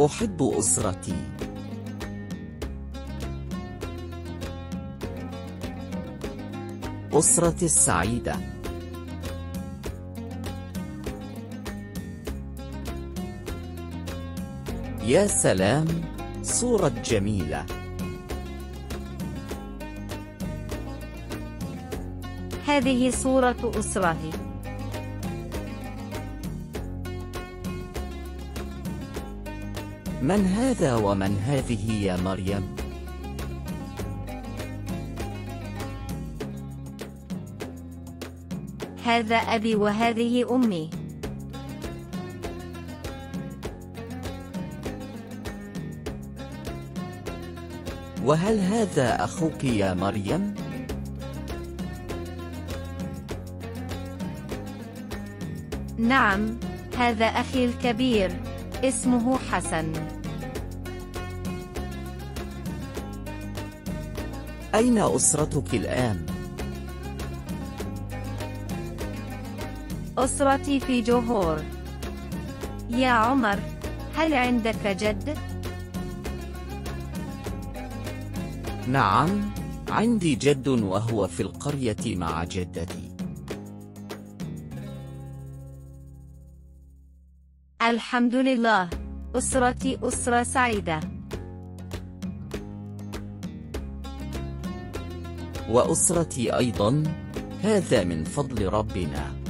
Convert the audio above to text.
أحب أسرتي. أسرتي السعيدة. يا سلام صورة جميلة. هذه صورة أسرتي. من هذا ومن هذه يا مريم؟ هذا أبي وهذه أمي وهل هذا أخوك يا مريم؟ نعم هذا أخي الكبير اسمه حسن أين أسرتك الآن؟ أسرتي في جوهور يا عمر هل عندك جد؟ نعم عندي جد وهو في القرية مع جدتي الحمد لله أسرتي أسرة سعيدة. وأسرتي أيضا هذا من فضل ربنا.